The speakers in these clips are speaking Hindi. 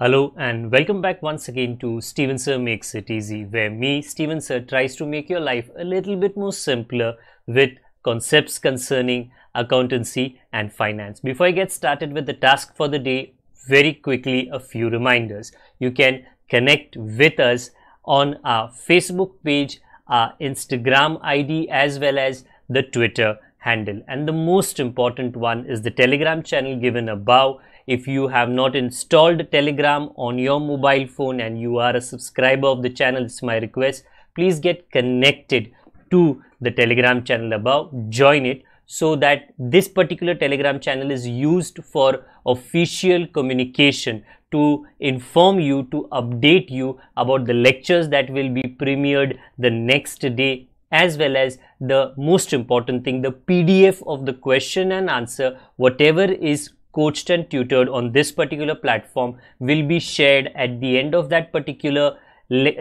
Hello and welcome back once again to Steven Sir Makes It Easy, where me, Steven Sir, tries to make your life a little bit more simpler with concepts concerning accountancy and finance. Before I get started with the task for the day, very quickly a few reminders. You can connect with us on our Facebook page, our Instagram ID, as well as the Twitter handle. And the most important one is the Telegram channel given above if you have not installed telegram on your mobile phone and you are a subscriber of the channel it's my request. Please get connected to the telegram channel above. Join it so that this particular telegram channel is used for official communication to inform you to update you about the lectures that will be premiered the next day as well as the most important thing the pdf of the question and answer whatever is coached and tutored on this particular platform will be shared at the end of that particular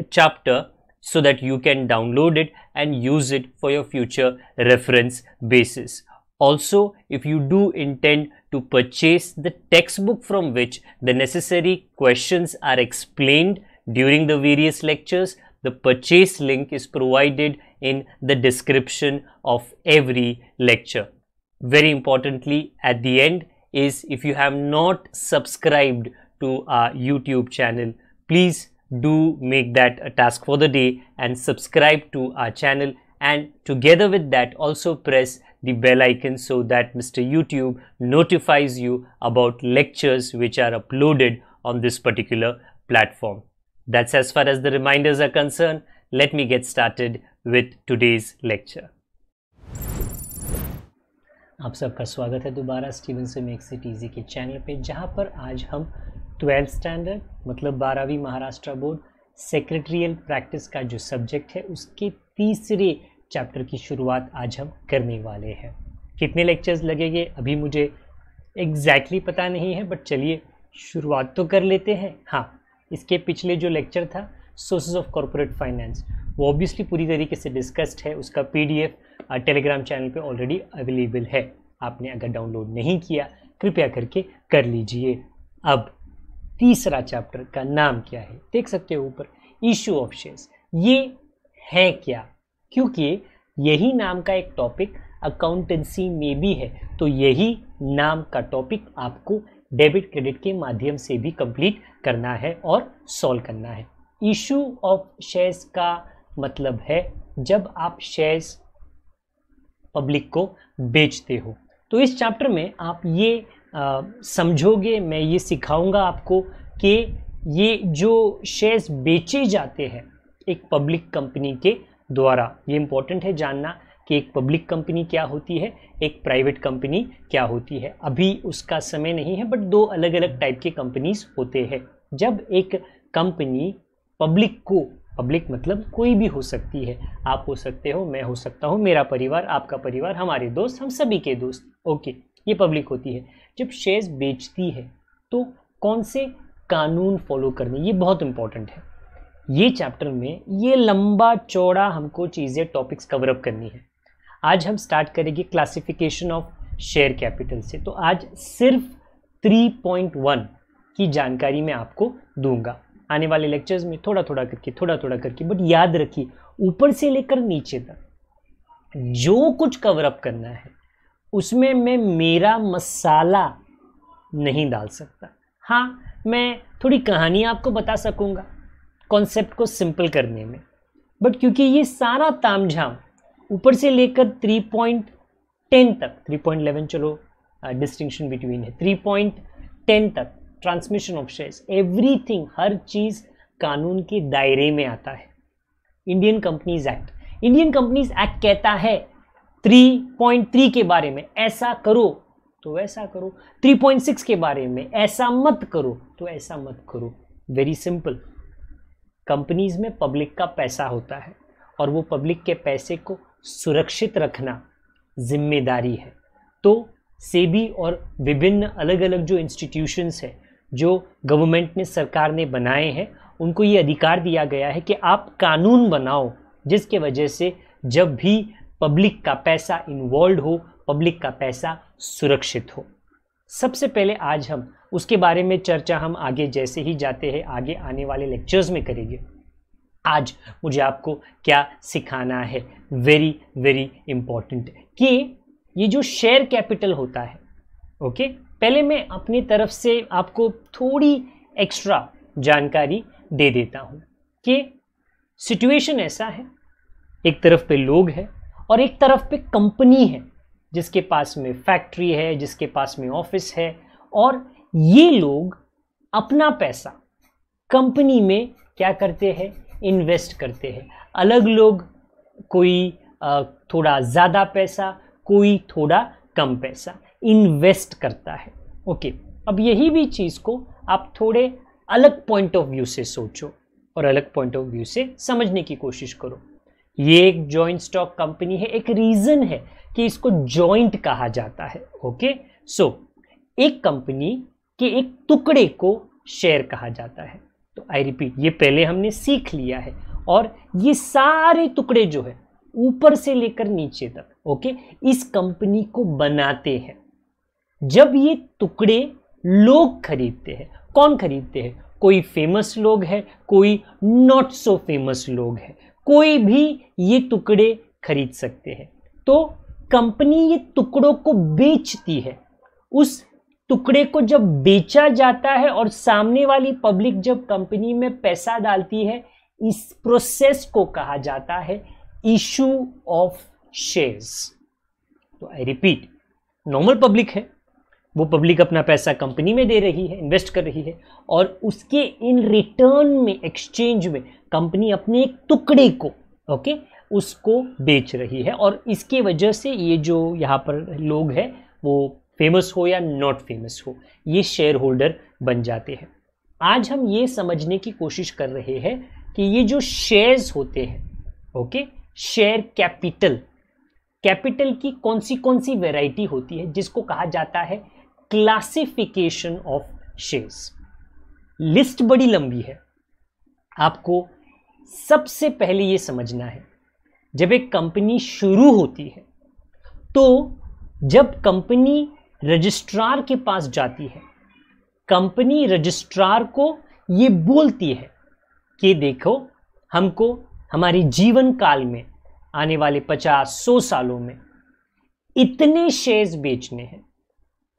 chapter so that you can download it and use it for your future reference basis. Also, if you do intend to purchase the textbook from which the necessary questions are explained during the various lectures, the purchase link is provided in the description of every lecture. Very importantly, at the end, is if you have not subscribed to our YouTube channel, please do make that a task for the day and subscribe to our channel and together with that also press the bell icon so that Mr. YouTube notifies you about lectures which are uploaded on this particular platform. That's as far as the reminders are concerned. Let me get started with today's lecture. आप सबका स्वागत है दोबारा स्टीवन से मेक सिट ईजी के चैनल पे, जहाँ पर आज हम ट्वेल्थ स्टैंडर्ड मतलब बारहवीं महाराष्ट्र बोर्ड सेक्रेटरियल प्रैक्टिस का जो सब्जेक्ट है, उसके तीसरे चैप्टर की शुरुआत आज हम करने वाले हैं। कितने लेक्चर्स लगेंगे, अभी मुझे एग्जैक्टली exactly पता नहीं है बट चलिए शुरुआत तो कर लेते हैं। हाँ इसके पिछले जो लेक्चर था सोर्सेज ऑफ़ कॉरपोरेट फाइनेंस वो ऑब्वियसली पूरी तरीके से डिस्कस्ड है, उसका पीडीएफ टेलीग्राम चैनल पे ऑलरेडी अवेलेबल है। आपने अगर डाउनलोड नहीं किया, कृपया करके कर लीजिए। अब तीसरा चैप्टर का नाम क्या है? देख सकते हो ऊपर इशू ऑफ़ शेयर्स ये है क्या? क्योंकि यही नाम का एक टॉपिक अकाउंटेंसी में भी है तो यही नाम का टॉपिक आपको डेबिट क्रेडिट के माध्यम से भी कंप्लीट करना है और सॉल्व करना है। इशू ऑफ़ शेयर्स का मतलब है, जब आप शेयर्स पब्लिक को बेचते हो। तो इस चैप्टर में आप ये समझोगे, मैं ये सिखाऊँगा आपको कि ये जो शेयर्स बेचे जाते हैं एक पब्लिक कंपनी के द्वारा, ये इम्पोर्टेंट है जानना कि एक पब्लिक कंपनी क्या होती है, एक प्राइवेट कंपनी क्या होती है। अभी उसका समय नहीं है बट दो अलग अलग टाइप के कंपनीज़ होते हैं। जब एक कंपनी पब्लिक को पब्लिक मतलब कोई भी हो सकती है। आप हो सकते हो, मैं हो सकता हूँ, मेरा परिवार, आपका परिवार, हमारे दोस्त, हम सभी के दोस्त। ओके, ये पब्लिक होती है। जब शेयर्स बेचती है तो कौन से कानून फॉलो करने? ये बहुत इंपॉर्टेंट है। ये चैप्टर में ये लंबा चौड़ा हमको चीज़ें टॉपिक्स कवर अप करनी है। आज हम स्टार्ट करेंगे क्लासिफिकेशन ऑफ़ शेयर कैपिटल से। तो आज सिर्फ़ 3.1 की जानकारी मैं आपको दूँगा। आने वाले लेक्चर्स में थोड़ा थोड़ा करके थोड़ा थोड़ा करके बट याद रखिए, ऊपर से लेकर नीचे तक, जो कुछ कवर अप करना है, उसमें मैं मेरा मसाला नहीं डाल सकता। हाँ मैं थोड़ी कहानी आपको बता सकूँगा कॉन्सेप्ट को सिंपल करने में। बट क्योंकि ये सारा तामझाम ऊपर से लेकर 3.10 तक 3.11 चलो डिस्टिंक्शन बिटवीन है 3.10 तक ट्रांसमिशन ऑफ़ शेयर्स एवरीथिंग हर चीज़ कानून के दायरे में आता है. Indian companies act Indian companies act कहता है 3.3 के बारे में, ऐसा करो तो वैसा करो. 3.6 के बारे में, ऐसा मत करो तो ऐसा मत करो. वेरी सिंपल कंपनीज़ में पब्लिक का पैसा होता है और वो पब्लिक के पैसे को सुरक्षित रखना ज़िम्मेदारी है. तो सेबी और विभिन्न अलग अलग जो इंस्टीट्यूशंस है जो गवर्नमेंट ने, सरकार ने बनाए हैं, उनको ये अधिकार दिया गया है कि आप कानून बनाओ, जिसके वजह से जब भी पब्लिक का पैसा इन्वॉल्व हो पब्लिक का पैसा सुरक्षित हो। सबसे पहले आज हम, उसके बारे में चर्चा हम आगे जैसे ही जाते हैं, आगे आने वाले लेक्चर्स में करेंगे। आज मुझे आपको क्या सिखाना है? वेरी वेरी इंपॉर्टेंट कि ये जो शेयर कैपिटल होता है ओके पहले मैं अपनी तरफ़ से आपको थोड़ी एक्स्ट्रा जानकारी दे देता हूँ कि सिचुएशन ऐसा है। एक तरफ़ पे लोग हैं और एक तरफ़ पे कंपनी है, जिसके पास में फैक्ट्री है, जिसके पास में ऑफ़िस है और ये लोग अपना पैसा कंपनी में क्या करते हैं? इन्वेस्ट करते हैं। अलग लोग कोई थोड़ा ज़्यादा पैसा, कोई थोड़ा कम पैसा। इन्वेस्ट करता है। ओके अब यही भी चीज़ को आप थोड़े अलग पॉइंट ऑफ़ व्यू से सोचो और अलग पॉइंट ऑफ़ व्यू से समझने की कोशिश करो। ये एक जॉइंट स्टॉक कंपनी है एक रीजन है कि इसको जॉइंट कहा जाता है। ओके सो so, एक कंपनी के एक टुकड़े को शेयर कहा जाता है। तो आई रिपीट ये पहले हमने सीख लिया है और ये सारे टुकड़े जो है ऊपर से लेकर नीचे तक ओके इस कंपनी को बनाते हैं। जब ये टुकड़े लोग खरीदते हैं, कौन खरीदते हैं? कोई फ़ेमस लोग है, कोई नॉट सो फ़ेमस लोग है। कोई भी ये टुकड़े खरीद सकते हैं। तो कंपनी ये टुकड़ों को बेचती है। उस टुकड़े को जब बेचा जाता है और सामने वाली पब्लिक जब कंपनी में पैसा डालती है, इस प्रोसेस को कहा जाता है इशू ऑफ़ शेयर्स तो आई रिपीट नॉर्मल पब्लिक है। वो पब्लिक अपना पैसा कंपनी में दे रही है इन्वेस्ट कर रही है और उसके इन रिटर्न में एक्सचेंज में कंपनी अपने एक टुकड़े को ओके उसको बेच रही है और इसके वजह से ये जो यहाँ पर लोग हैं, वो फ़ेमस हो या नॉट फ़ेमस हो, ये शेयर होल्डर बन जाते हैं। आज हम ये समझने की कोशिश कर रहे हैं कि ये जो शेयर्स होते हैं ओके शेयर कैपिटल कैपिटल की कौन सी कौन सी वेराइटी होती है, जिसको कहा जाता है क्लासिफिकेशन ऑफ़ शेयर्स लिस्ट बड़ी लंबी है। आपको सबसे पहले यह समझना है, जब एक कंपनी शुरू होती है तो जब कंपनी रजिस्ट्रार के पास जाती है, कंपनी रजिस्ट्रार को ये बोलती है कि देखो, हमको हमारे जीवन काल में आने वाले पचास सौ सालों में इतने शेयर्स बेचने हैं।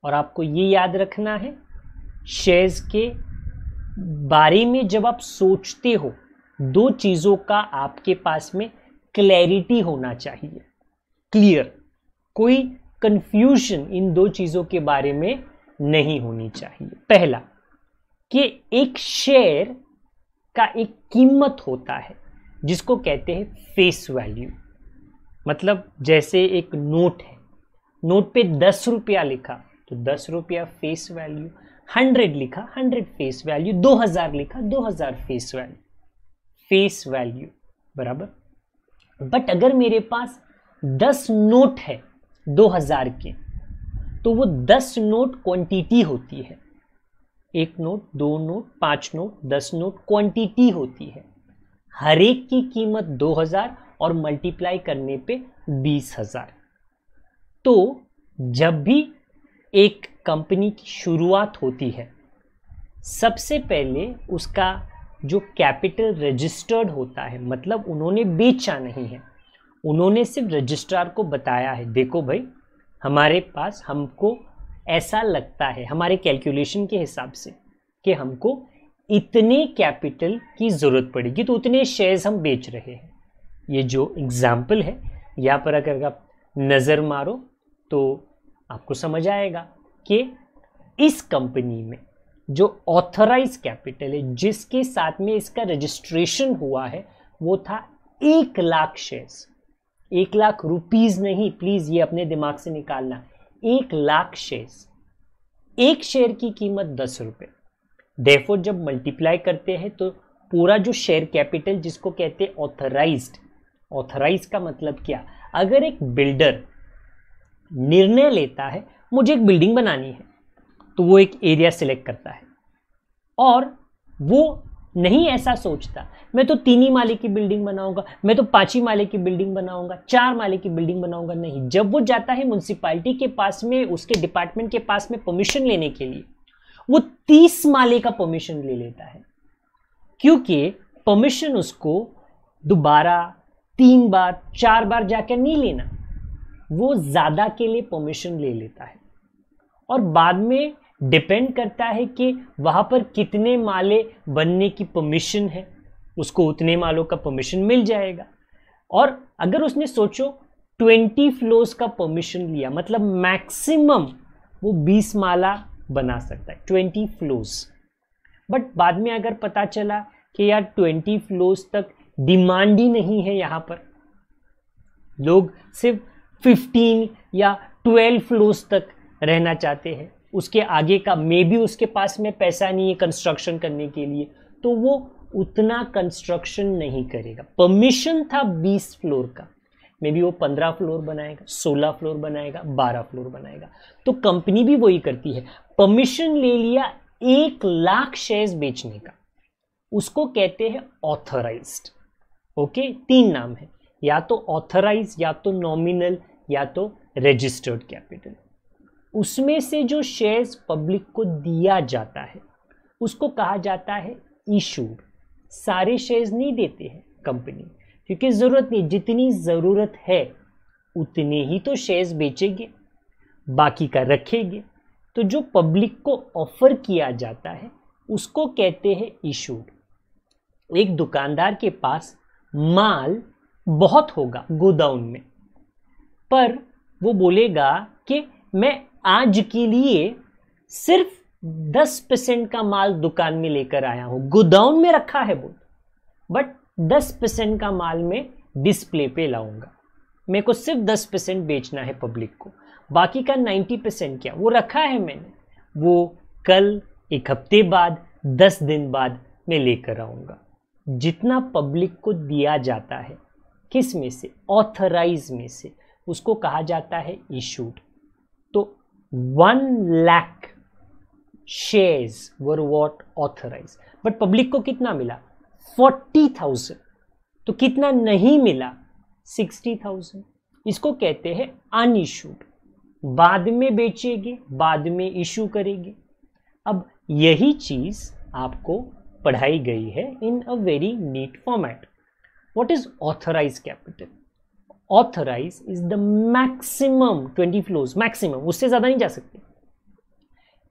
और आपको ये याद रखना है शेयर्स के बारे में जब आप सोचते हो, दो चीज़ों का आपके पास में क्लैरिटी होना चाहिए। क्लियर कोई कंफ्यूजन इन दो चीज़ों के बारे में नहीं होनी चाहिए। पहला, कि एक शेयर का एक कीमत होता है, जिसको कहते हैं फेस वैल्यू मतलब जैसे एक नोट है। नोट पे दस रुपया लिखा। तो दस रुपया फेस वैल्यू हंड्रेड लिखा हंड्रेड फेस वैल्यू दो हज़ार लिखा, दो हज़ार फेस वैल्यू फेस वैल्यू बराबर? बट अगर मेरे पास दस नोट है, दो हज़ार के तो वो दस नोट क्वांटिटी होती है। एक नोट दो नोट पाँच नोट दस नोट क्वांटिटी होती है। हर एक की कीमत दो हज़ार और मल्टीप्लाई करने पे बीस हज़ार। तो जब भी एक कंपनी की शुरुआत होती है। सबसे पहले उसका जो कैपिटल रजिस्टर्ड होता है मतलब उन्होंने बेचा नहीं है, उन्होंने सिर्फ़ रजिस्ट्रार को बताया है, देखो भाई, हमारे पास हमको ऐसा लगता है, हमारे कैलकुलेशन के हिसाब से, कि हमको इतने कैपिटल की ज़रूरत पड़ेगी तो उतने शेयर्स हम बेच रहे हैं। ये जो एग्ज़ाम्पल है, यहाँ पर अगर आप नज़र मारो तो आपको समझ आएगा कि इस कंपनी में जो ऑथराइज कैपिटल है, जिसके साथ में इसका रजिस्ट्रेशन हुआ है, वो था एक लाख शेयर्स एक लाख रुपीज़ नहीं प्लीज़ ये अपने दिमाग से निकालना. एक लाख शेयर्स एक शेयर की कीमत दस रुपए. डेफोर जब मल्टीप्लाई करते हैं तो पूरा जो शेयर कैपिटल जिसको कहते हैं ऑथराइज्ड ऑथराइज का मतलब क्या? अगर एक बिल्डर निर्णय लेता है, मुझे एक बिल्डिंग बनानी है तो वो एक एरिया सिलेक्ट करता है। और वो नहीं ऐसा सोचता, मैं तो तीन ही माले की बिल्डिंग बनाऊँगा, मैं तो पाँच ही माले की बिल्डिंग बनाऊँगा, चार माले की बिल्डिंग बनाऊँगा, नहीं। जब वो जाता है म्यूनसिपालिटी के पास में, उसके डिपार्टमेंट के पास में परमिशन लेने के लिए, वो तीस माले का परमिशन ले लेता है। क्योंकि परमिशन उसको दोबारा, तीन बार, चार बार जाकर नहीं लेना। वो ज़्यादा के लिए परमिशन ले लेता है। और बाद में डिपेंड करता है कि वहाँ पर कितने माले बनने की परमिशन है। उसको उतने मालों का परमिशन मिल जाएगा। और अगर उसने सोचो ट्वेंटी फ्लोर्स का परमिशन लिया मतलब मैक्सिमम वो बीस माला बना सकता है ट्वेंटी फ्लोर्स बट बाद में अगर पता चला कि यार ट्वेंटी फ्लोर्स तक डिमांड ही नहीं है यहाँ पर, लोग सिर्फ़ फिफ्टीन या ट्वेल्व फ्लोर्स तक रहना चाहते हैं। उसके आगे का मे भी उसके पास में पैसा नहीं है कंस्ट्रक्शन करने के लिए तो वो उतना कंस्ट्रक्शन नहीं करेगा। परमिशन था 20 फ्लोर का। मे बी वो 15 फ्लोर बनाएगा 16 फ्लोर बनाएगा 12 फ्लोर बनाएगा। तो कंपनी भी वही करती है। परमिशन ले लिया एक लाख शेयर्स बेचने का। उसको कहते हैं ऑथराइज्ड ओके तीन नाम है। या तो ऑथराइज या तो नॉमिनल या तो रजिस्टर्ड कैपिटल उसमें से जो शेयर्स पब्लिक को दिया जाता है, उसको कहा जाता है इशूड सारे शेयर्स नहीं देते हैं कंपनी क्योंकि ज़रूरत नहीं, जितनी ज़रूरत है, उतने ही तो शेयर्स बेचेंगे, बाकी का रखेंगे. तो जो पब्लिक को ऑफ़र किया जाता है, उसको कहते हैं इशूड एक दुकानदार के पास माल बहुत होगा गोदाउन में. पर वो बोलेगा कि मैं आज के लिए सिर्फ़ दस परसेंट का माल दुकान में लेकर आया हूँ। गोदाउन में रखा है वो। बट दस परसेंट का माल मैं डिस्प्ले पे लाऊँगा। मेरे को सिर्फ़ दस परसेंट बेचना है पब्लिक को। बाकी का नाइन्टी परसेंट क्या? वो रखा है मैंने। वो कल एक हफ़्ते बाद, दस दिन बाद मैं लेकर आऊँगा। जितना पब्लिक को दिया जाता है, किसमें से? ऑथराइज में से। उसको कहा जाता है इशूड तो one lakh shares were what authorise. But public को कितना मिला? Forty thousand. तो कितना नहीं मिला? Sixty thousand. इसको कहते हैं अनइशूड। बाद में बेचेंगे, बाद में इशू करेंगे। अब यही चीज़ आपको पढ़ाई गई है in a very neat format. What is authorise capital authorise is the maximum twenty floors maximum उससे ज़्यादा नहीं जा सकते।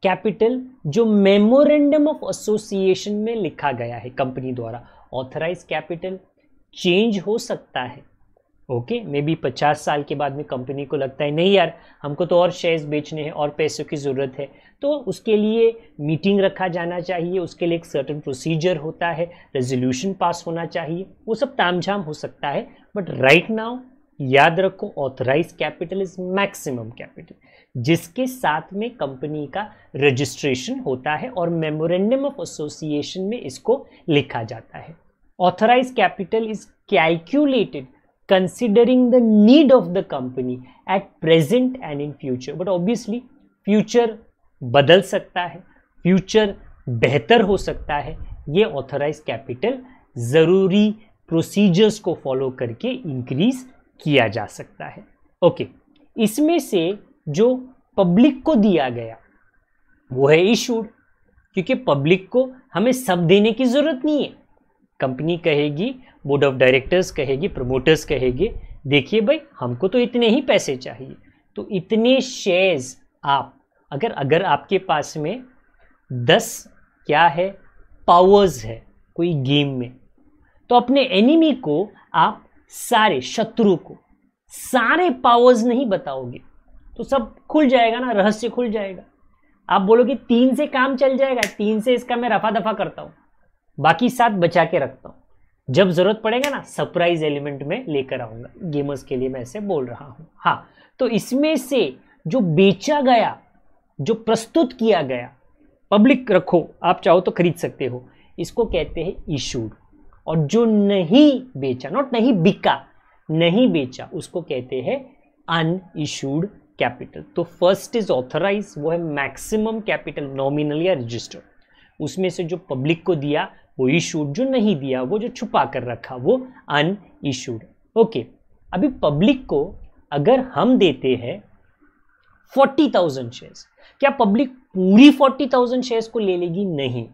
कैपिटल जो मेमोरेंडम ऑफ़ एसोसिएशन में लिखा गया है कंपनी द्वारा ऑथराइज कैपिटल चेंज हो सकता है। ओके मे बी पचास साल के बाद में कंपनी को लगता है, नहीं यार, हमको तो और शेयर्स बेचने हैं, और पैसों की ज़रूरत है। तो उसके लिए मीटिंग रखा जाना चाहिए, उसके लिए एक सर्टन प्रोसीजर होता है रेजोल्यूशन पास होना चाहिए, वो सब तामझाम हो सकता है। बट राइट नाउ याद रखो authorise capital is maximum capital जिसके साथ में कंपनी का रजिस्ट्रेशन होता है और मेमोरेंडम ऑफ़ एसोसिएशन में इसको लिखा जाता है। Authorise capital is calculated considering the need of the company at present and in future but obviously future बदल सकता है फ्यूचर बेहतर हो सकता है। ये ऑथराइज कैपिटल ज़रूरी प्रोसीजर्स को फॉलो करके इंक्रीज किया जा सकता है। ओके, इसमें से जो पब्लिक को दिया गया, वो है इशूड, क्योंकि पब्लिक को हमें सब देने की ज़रूरत नहीं है। कंपनी कहेगी, बोर्ड ऑफ़ डायरेक्टर्स कहेगी, प्रमोटर्स कहेगी, देखिए भाई, हमको तो इतने ही पैसे चाहिए। तो इतने शेयर्स आप, अगर अगर आपके पास में दस क्या है पावर्स है, कोई गेम में तो अपने एनिमी को आप सारे शत्रु को। सारे पावर्स नहीं बताओगे तो सब खुल जाएगा ना, रहस्य खुल जाएगा। आप बोलोगे, तीन से काम चल जाएगा, तीन से इसका मैं रफा दफ़ा करता हूँ, बाकी सात बचा के रखता हूँ। जब ज़रूरत पड़ेगा ना सरप्राइज़ एलिमेंट में लेकर आऊँगा। गेमर्स के लिए मैं ऐसे बोल रहा हूँ। हाँ तो इसमें से जो बेचा गया, जो प्रस्तुत किया गया पब्लिक रखो, आप चाहो तो खरीद सकते हो। इसको कहते हैं इशूड और जो नहीं बेचा नॉट नहीं बिका, नहीं बेचा, उसको कहते हैं unissued capital so first is authorise वो है मैक्सिमम कैपिटल नॉमिनल या रजिस्टर उसमें से जो पब्लिक को दिया, वो इशूड जो नहीं दिया, वो जो छुपा कर रखा, वो अन इशूड ओके अभी पब्लिक को अगर हम देते हैं फोर्टी थाउज़ेंड शेयर्स क्या पब्लिक पूरी फोर्टी थाउज़ेंड शेयर्स को ले लेगी? नहीं.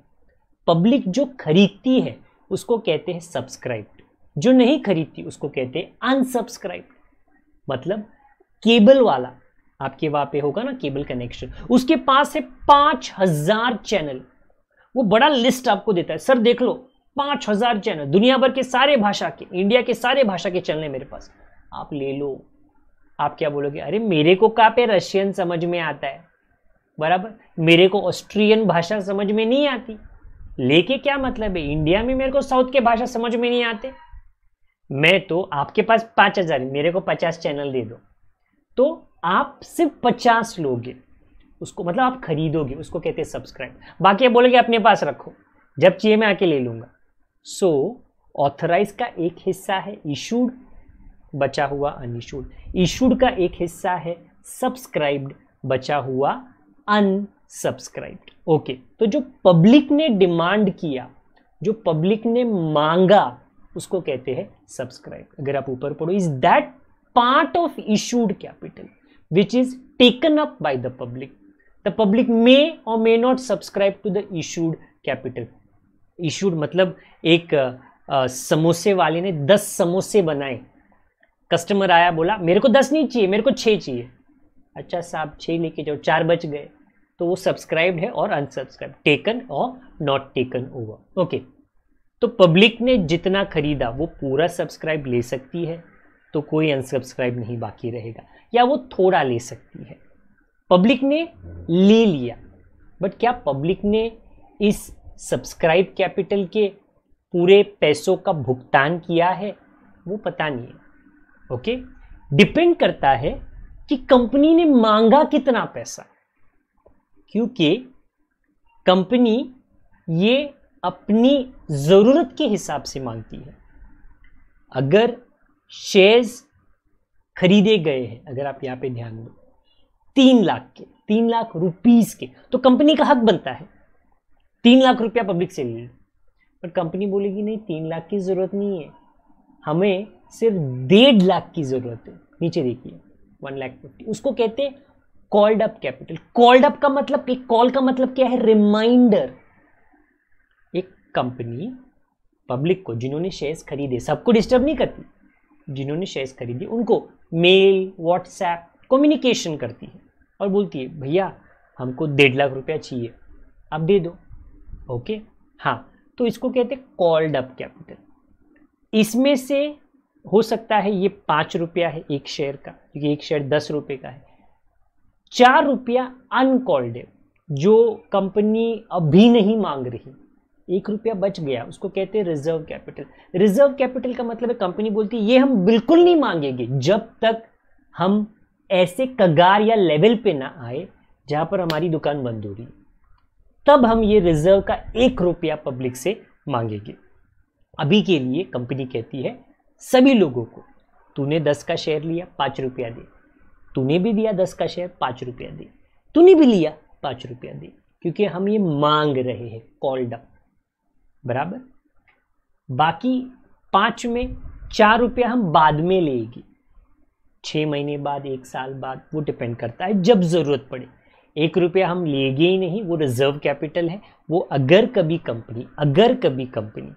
पब्लिक जो खरीदती है उसको कहते हैं सब्सक्राइब्ड जो नहीं खरीदती, उसको कहते हैं अनसब्सक्राइब मतलब केबल वाला, आपके वहाँ पे होगा ना केबल कनेक्शन उसके पास है पाँच हज़ार चैनल वो बड़ा लिस्ट आपको देता है। सर, देख लो, पाँच हज़ार चैनल दुनिया भर के सारे भाषा के इंडिया के सारे भाषा के चैनल है मेरे पास। आप ले लो। आप क्या बोलोगे? अरे, मेरे को कहा पे रशियन समझ में आता है? बराबर? मेरे को ऑस्ट्रियन भाषा समझ में नहीं आती। लेके क्या मतलब है? इंडिया में मेरे को साउथ के भाषा समझ में नहीं आते। मैं तो आपके पास पाँच हज़ार, मेरे को पचास चैनल दे दो। तो आप सिर्फ़ पचास लोगे। उसको मतलब आप खरीदोगे, उसको कहते हैं सब्सक्राइब बाकी आप बोलोगे अपने पास रखो, जब चाहिए मैं आके ले लूँगा। सो ऑथराइज का एक हिस्सा है इशूड बचा हुआ अनइशूड इशूड का एक हिस्सा है सब्सक्राइब्ड बचा हुआ अनसब्सक्राइब्ड ओके तो जो पब्लिक ने डिमांड किया जो पब्लिक ने मांगा उसको कहते हैं सब्सक्राइब अगर आप ऊपर पढ़ो is that part of issued capital which is taken up by the public the public may और may not subscribe to the issued capital issued मतलब एक आ, समोसे वाले ने दस समोसे बनाए। कस्टमर आया बोला मेरे को दस नहीं चाहिए मेरे को छः चाहिए। अच्छा साहब छः लेके जाओ चार बच गए। तो वो सब्सक्राइब है और अनसब्सक्राइब टेकन और नॉट टेकन ओवर ओके तो पब्लिक ने जितना खरीदा, वो पूरा सब्सक्राइब ले सकती है तो कोई अनसब्सक्राइब नहीं बाकी रहेगा। या वो थोड़ा ले सकती है। पब्लिक ने ले लिया बट क्या पब्लिक ने इस सब्सक्राइब कैपिटल के पूरे पैसों का भुगतान किया है? वो पता नहीं है। ओके डिपेंड करता है कि कंपनी ने मांगा कितना पैसा। क्योंकि कंपनी ये अपनी ज़रूरत के हिसाब से मांगती है। अगर शेयर्स खरीदे गए हैं, अगर आप यहाँ पे ध्यान दो, तीन लाख के, तीन लाख रुपीस के तो कंपनी का हक बनता है। तीन लाख रुपया पब्लिक से ले पर कंपनी बोलेगी, नहीं, तीन लाख की ज़रूरत नहीं है। हमें सिर्फ़ डेढ़ लाख की ज़रूरत है। नीचे देखिए वन लाख फिफ्टी उसको कहते हैं called up capital called up का मतलब एक कॉल का मतलब क्या है? रिमाइंडर एक कंपनी पब्लिक को जिन्होंने शेयर्स खरीदे, सबको डिस्टर्ब नहीं करती, जिन्होंने शेयर्स खरीदे, उनको मेल व्हाट्सएप कम्युनिकेशन करती है और बोलती है, भैया, हमको डेढ़ लाख रुपया चाहिए, आप दे दो। ओके हाँ तो इसको कहते हैं कॉल्ड अप कैपिटल इसमें से हो सकता है ये पाँच रुपया है एक शेयर का, क्योंकि एक शेयर दस रुपये का है। चार रुपया अनकॉल्ड जो कंपनी अभी नहीं मांग रही। एक रुपया बच गया, उसको कहते हैं रिज़र्व कैपिटल रिज़र्व कैपिटल का मतलब है कंपनी बोलती है, ये हम बिल्कुल नहीं मांगेंगे। जब तक हम ऐसे कगार या लेवल पे ना आए, जहाँ पर हमारी दुकान बंद हो रही तब हम ये रिज़र्व का एक रुपया पब्लिक से मांगेंगे। अभी के लिए कंपनी कहती है, सभी लोगों को, तूने दस का शेयर लिया, पाँच रुपया दे। तूने भी दिया दस का शेयर पाँच रुपया दे। तूने भी लिया, पाँच रुपया दे। क्योंकि हम ये मांग रहे हैं कॉल्ड अप बराबर? बाकी पाँच में चार रुपया हम बाद में लेगी। छः महीने बाद, एक साल बाद, वो डिपेंड करता है, जब ज़रूरत पड़े। एक रुपया हम लेंगे ही नहीं, वो रिज़र्व कैपिटल है। वो अगर कभी कंपनी अगर कभी कंपनी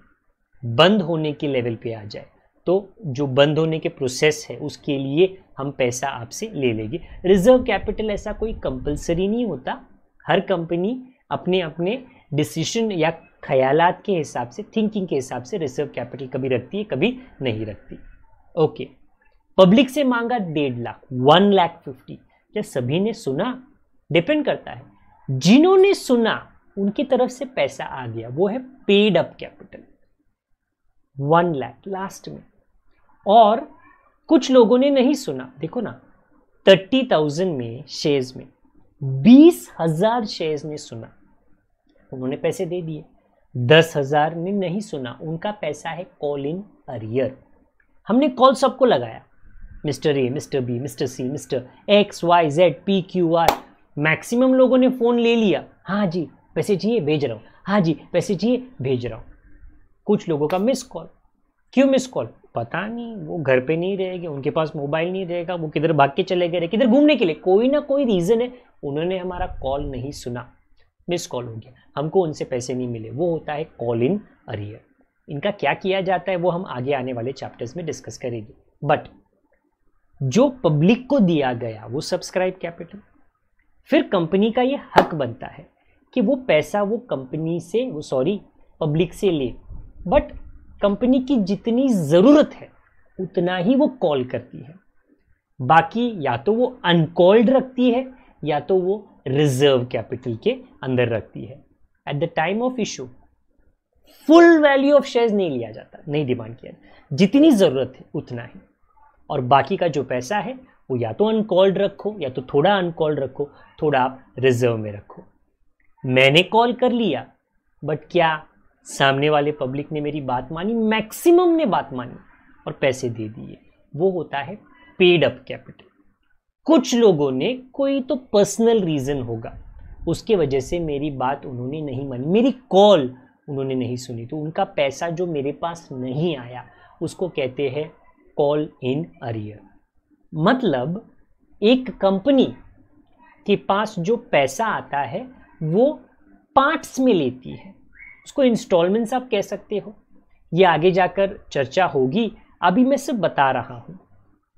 बंद होने के लेवल पे आ जाए तो जो बंद होने के प्रोसेस है, उसके लिए हम पैसा आपसे ले लेंगे। रिज़र्व कैपिटल ऐसा कोई कंपलसरी नहीं होता। हर कंपनी अपने अपने डिसीज़न या ख्यालात के हिसाब से थिंकिंग के हिसाब से रिज़र्व कैपिटल कभी रखती है, कभी नहीं रखती। ओके पब्लिक से मांगा डेढ़ लाख वन लाख फिफ्टी क्या सभी ने सुना? डिपेंड करता है। जिन्होंने सुना, उनकी तरफ़ से पैसा आ गया। वो है paid up capital one lakh last में। और कुछ लोगों ने नहीं सुना। देखो ना थर्टी थाउज़ेंड में शेयर्स में, बीस हज़ार शेयर्स ने सुना। उन्होंने पैसे दे दिए। दस हज़ार ने नहीं सुना। उनका पैसा है कॉल इन अरियर। हमने कॉल सबको लगाया। Mister A, mister B, mister C, mister X, Y, Z, P, Q, R. Maximum लोगों ने फ़ोन ले लिया। हाँ जी, पैसे चाहिए, भेज रहा हूँ। हाँ जी, पैसे चाहिए, भेज रहा हूँ। कुछ लोगों का मिस कॉल। क्यों मिस कॉल? पता नहीं, वो घर पे नहीं रहेगा, उनके पास मोबाइल नहीं रहेगा, वो किधर भाग के चले गए किधर घूमने के लिए, कोई ना कोई रीज़न है, उन्होंने हमारा कॉल नहीं सुना मिस कॉल हो गया, हमको उनसे पैसे नहीं मिले, वो होता है कॉल इन अरियर इनका क्या किया जाता है, वो हम आगे आने वाले चैप्टर्स में डिस्कस करेंगे बट जो पब्लिक को दिया गया, वो सब्सक्राइब कैपिटल फिर कंपनी का ये हक बनता है, कि वो पैसा वो कंपनी से, वो सॉरी पब्लिक से ले बट कंपनी की जितनी ज़रूरत है, उतना ही वो कॉल करती है। बाकी या तो वो अनकॉल्ड रखती है, या तो वो रिज़र्व कैपिटल के अंदर रखती है। At the time of issue full value of shares नहीं लिया जाता, नहीं डिमांड किया जितनी ज़रूरत है, उतना ही। और बाकी का जो पैसा है, वो या तो अनकॉल्ड रखो, या तो थोड़ा अनकॉल्ड रखो, थोड़ा आप रिज़र्व में रखो। मैंने कॉल कर लिया बट क्या सामने वाले पब्लिक ने मेरी बात मानी, मैक्सिमम ने बात मानी और पैसे दे दिए। वो होता है पेड अप कैपिटल कुछ लोगों ने, कोई तो पर्सनल रीज़न होगा, उसके वजह से मेरी बात उन्होंने नहीं मानी। मेरी कॉल उन्होंने नहीं सुनी तो उनका पैसा जो मेरे पास नहीं आया, उसको कहते हैं कॉल इन अरियर मतलब एक कंपनी के पास जो पैसा आता है, वो पार्ट्स में लेती है। उसको इंस्टॉलमेंट्स आप कह सकते हो। ये आगे जाकर चर्चा होगी। अभी मैं सिर्फ़ बता रहा हूँ।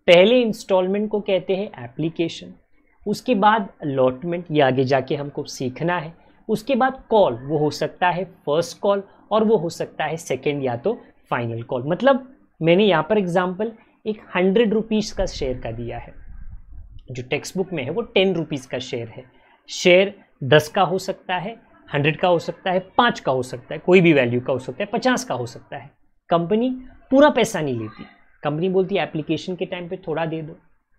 पहले इंस्टॉलमेंट को कहते हैं एप्लीकेशन उसके बाद अलॉटमेंट ये आगे जाके हमको सीखना है। उसके बाद कॉल वो हो सकता है फ़र्स्ट कॉल और वो हो सकता है सेकेंड या तो फाइनल कॉल मतलब मैंने यहाँ पर एग्ज़ाम्पल एक हंड्रेड रुपीज़ का शेयर का दिया है। जो टेक्स्ट बुक में है, वो टेन रुपीज़ का शेयर है। शेयर दस का हो सकता है हंड्रेड का हो सकता है, पाँच का हो सकता है, कोई भी वैल्यू का हो सकता है, पचास का हो सकता है। कंपनी पूरा पैसा नहीं लेती। कंपनी बोलती है, एप्लीकेशन के टाइम पे थोड़ा दे दो,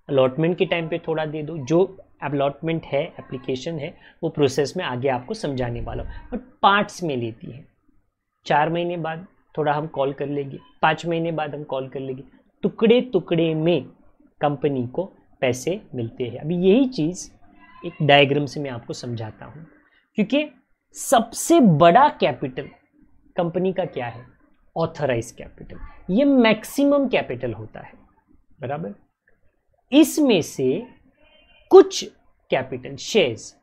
अलॉटमेंट के टाइम पे थोड़ा दे दो, जो अलॉटमेंट है, एप्लीकेशन है, वो प्रोसेस में आगे आपको समझाने वाला हूँ। बट पार्ट्स में लेती है। चार महीने बाद थोड़ा हम कॉल कर लेंगे, पाँच महीने बाद हम कॉल कर लेंगे। टुकड़े टुकड़े में कंपनी को पैसे मिलते हैं। अभी यही चीज़ एक डायग्राम से मैं आपको समझाता हूँ। क्योंकि सबसे बड़ा कैपिटल कंपनी का क्या है? ऑथराइज कैपिटल ये मैक्सिमम कैपिटल होता है। बराबर? इसमें से कुछ कैपिटल शेयर्स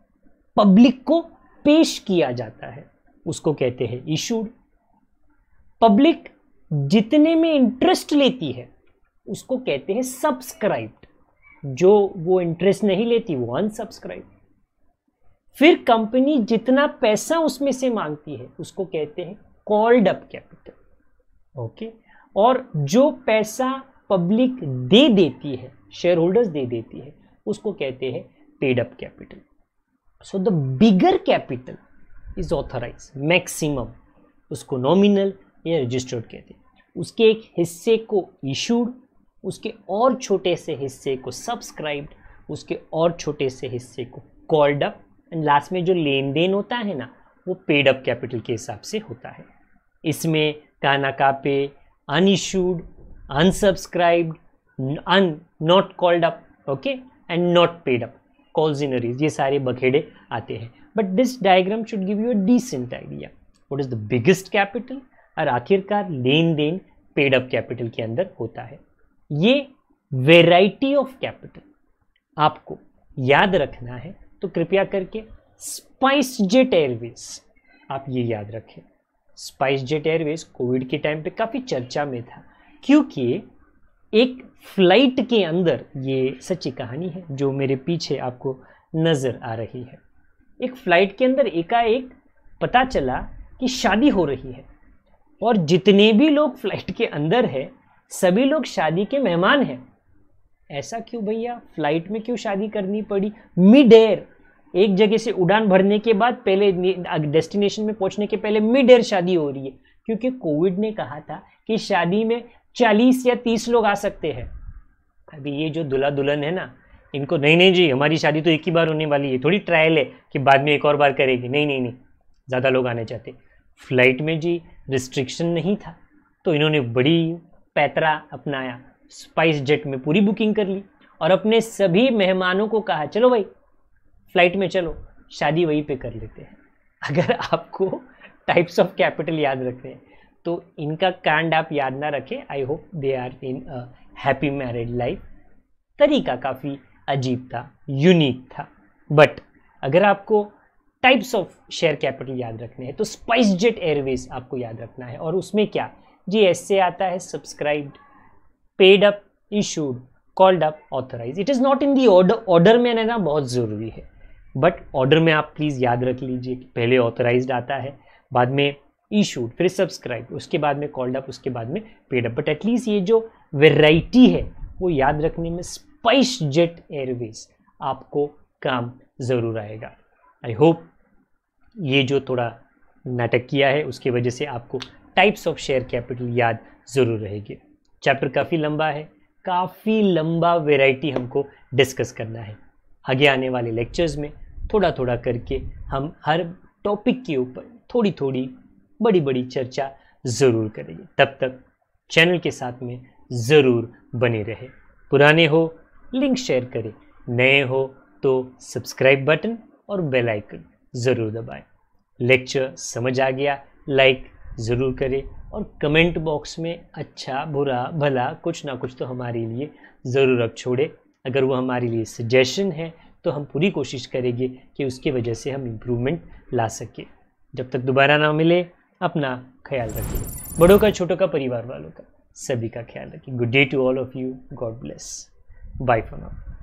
पब्लिक को पेश किया जाता है। उसको कहते हैं इशूड पब्लिक जितने में इंटरेस्ट लेती है, उसको कहते हैं सब्सक्राइब्ड जो वो इंटरेस्ट नहीं लेती, वो अनसब्सक्राइब फिर कंपनी जितना पैसा उसमें से मांगती है, उसको कहते हैं कॉल्ड अप कैपिटल ओके और जो पैसा पब्लिक दे देती है शेयर होल्डर्स दे देती है, उसको कहते हैं paid up capital so the bigger capital is authorise maximum उसको नॉमिनल या रजिस्टर्ड कहते हैं. उसके एक हिस्से को इशूड उसके और छोटे से हिस्से को सब्सक्राइब्ड उसके और छोटे से हिस्से को कॉल्ड अप एंड लास्ट में जो लेन देन होता है ना, वो पेड अप कैपिटल के हिसाब से होता है। इसमें काना का पे unissued unsubscribed un not called up okay and not paid up कॉल्जिनरीज ये सारे बखेड़े आते हैं। But this diagram should give you a decent idea what is the biggest capital और आखिरकार लेन देन पेड अप कैपिटल के अंदर होता है। ये वेराइटी ऑफ़ कैपिटल आपको याद रखना है तो कृपया करके स्पाइस जेट एयरवेज, आप ये याद रखें। स्पाइस जेट एयरवेज कोविड के टाइम पे काफ़ी चर्चा में था, क्योंकि एक फ़्लाइट के अंदर ये सच्ची कहानी है, जो मेरे पीछे आपको नज़र आ रही है। एक फ़्लाइट के अंदर एकाएक पता चला कि शादी हो रही है, और जितने भी लोग फ़्लाइट के अंदर है, सभी लोग शादी के मेहमान हैं। ऐसा क्यों भैया? फ़्लाइट में क्यों शादी करनी पड़ी? मिड एयर एक जगह से उड़ान भरने के बाद पहले डेस्टिनेशन में पहुँचने के पहले मिड एयर शादी हो रही है। क्योंकि कोविड ने कहा था कि शादी में चालीस या तीस लोग आ सकते हैं। अभी ये जो दुल्हा दुल्हन है ना, इनको, नहीं नहीं जी, हमारी शादी तो एक ही बार होने वाली है। थोड़ी ट्रायल है कि बाद में एक और बार करेगी। नहीं नहीं नहीं, ज़्यादा लोग आने चाहते। फ़्लाइट में जी रिस्ट्रिक्शन नहीं था तो इन्होंने बड़ी पैतरा अपनाया। स्पाइस जेट में पूरी बुकिंग कर ली और अपने सभी मेहमानों को कहा, चलो भाई, फ़्लाइट में चलो, शादी वहीं पे कर लेते हैं। अगर आपको टाइप्स ऑफ़ कैपिटल याद रखते हैं तो इनका कांड आप याद ना रखें। I hope they are in happy married life तरीका काफ़ी अजीब था यूनिक था। बट अगर आपको टाइप्स ऑफ़ शेयर कैपिटल याद रखने हैं तो स्पाइस जेट एयरवेज आपको याद रखना है। और उसमें क्या? जी एस से आता है subscribed paid up issued called up authorise it is not in the order order में रहना बहुत ज़रूरी है। बट ऑर्डर में आप प्लीज़ याद रख लीजिए कि पहले ऑथराइज आता है, बाद में इशूड फिर सब्सक्राइब उसके बाद में कॉल्ड अप उसके बाद में पेड अप बट एटलीस्ट ये जो वेराइटी है, वो याद रखने में स्पाइस जेट एयरवेज आपको काम ज़रूर आएगा। आई होप ये जो थोड़ा नाटक किया है, उसकी वजह से आपको टाइप्स ऑफ़ शेयर कैपिटल याद ज़रूर रहेगी। चैप्टर काफ़ी लंबा है। काफ़ी लंबा वेराइटी हमको डिस्कस करना है। आगे आने वाले लेक्चर्स में थोड़ा थोड़ा करके हम हर टॉपिक के ऊपर थोड़ी थोड़ी बड़ी बड़ी चर्चा ज़रूर करेंगे। तब तक चैनल के साथ में ज़रूर बने रहे। पुराने हो लिंक शेयर करें। नए हो तो सब्सक्राइब बटन और बेल आइकन ज़रूर दबाएँ। लेक्चर समझ आ गया। लाइक ज़रूर करें। और कमेंट बॉक्स में अच्छा बुरा, भला कुछ ना कुछ तो हमारे लिए ज़रूर रख छोड़े। अगर वो हमारे लिए सजेशन है तो हम पूरी कोशिश करेंगे कि उसकी वजह से हम इम्प्रूवमेंट ला सकें। जब तक दोबारा ना मिले, अपना ख्याल रखिए। बड़ों का, छोटों का, परिवार वालों का, सभी का ख्याल रखिए। Good day to all of you God bless bye for now